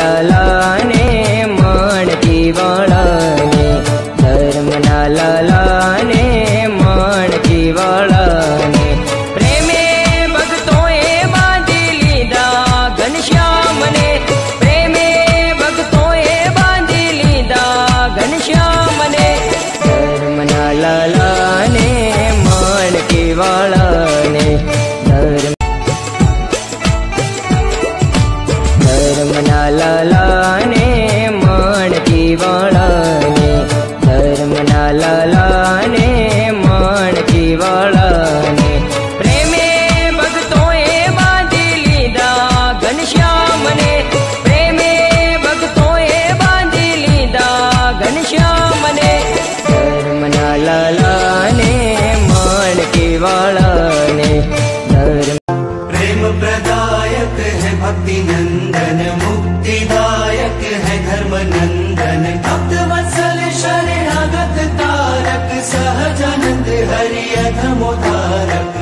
લાલાને મણ જીવણને ધર્મના લાલા ધર્મના લાલા ને માણકી વાળા ને ધર્મના લાલા ને માણકી વાળા ને પ્રેમે ભક્તોએ બાંધી લીધા ઘનશ્યામને પ્રેમે ભક્તોએ બાંધી લીધા ઘનશ્યામને ધર્મના લાલા ને માણકી વાળા है भक्ति नंदन मुक्तिदायक है धर्म नंदन भक्त वत्सल शरणागत तारक सहजानंद हरि अधमोदारक